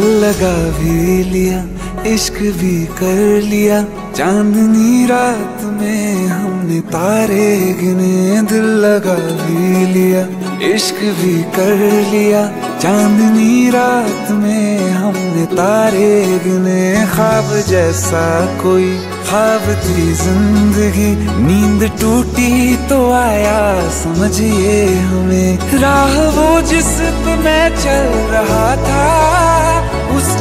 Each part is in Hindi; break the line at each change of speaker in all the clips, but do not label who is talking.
लगा भी लिया, इश्क भी कर लिया। चांदनी रात में हमने तारे गिने, दिल लगा भी लिया, इश्क भी कर लिया। चांदनी रात में हमने तारे गिने, ख्वाब जैसा कोई, ख्वाब थी ज़िंदगी। नींद टूटी तो आया, समझिए हमें। राह वो जिस पे मैं चल रहा था।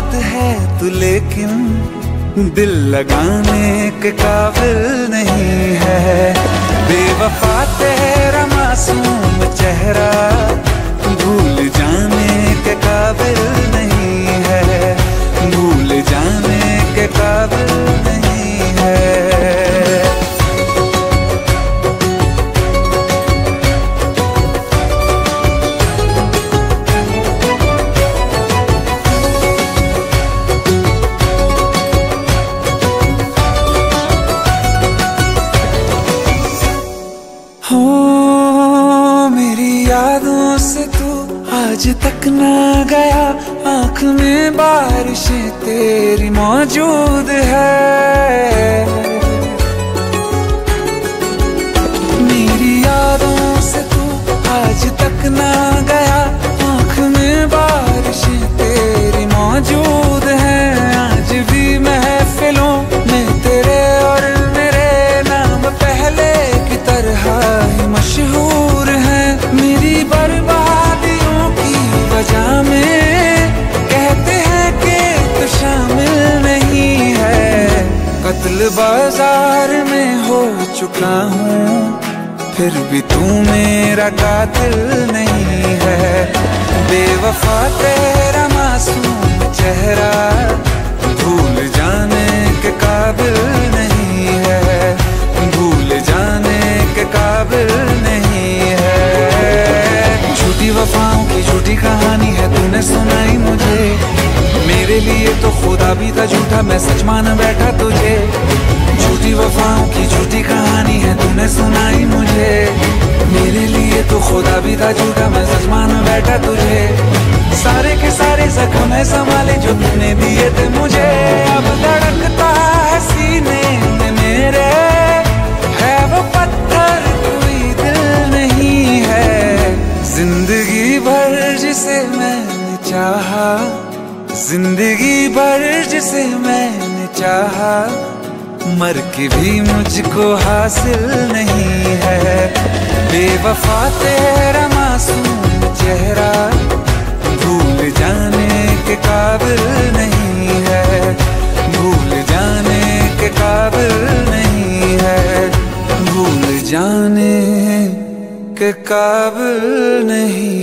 बहुत है तू लेकिन दिल लगाने के काबिल नहीं है। बेवफा तेरा मासूम चेहरा भूल जाने के काबिल हो मेरी यादों से तू आज तक ना गया। आँख में बारिशें तेरी मौजूद है। ही मशहूर है मेरी बर्बादियों की वजह में। कहते हैं कि तो शामिल नहीं है। कत्ल बाज़ार में हो चुका हूँ। फिर भी तू मेरा कातिल नहीं है। बेवफा तेरा मासूम चेहरा झूठी कहानी है, तूने सुनाई मुझे। मेरे लिए तो खुदा भी था झूठा, मैं सच मान बैठा तुझे। झूठी वफाओं की झूठी कहानी है, तूने सुनाई मुझे। मेरे लिए तो खुदा भी था झूठा, मैं सच मान बैठा तुझे। सारे के सारे जख्म है संभाले जो तूने दिए। भर जिसे मैंने चाहा, मर के भी मुझको हासिल नहीं है। बेवफा तेरा मासूम चेहरा, भूल जाने के काबिल नहीं है। भूल जाने के काबिल नहीं है। भूल जाने के काबिल नहीं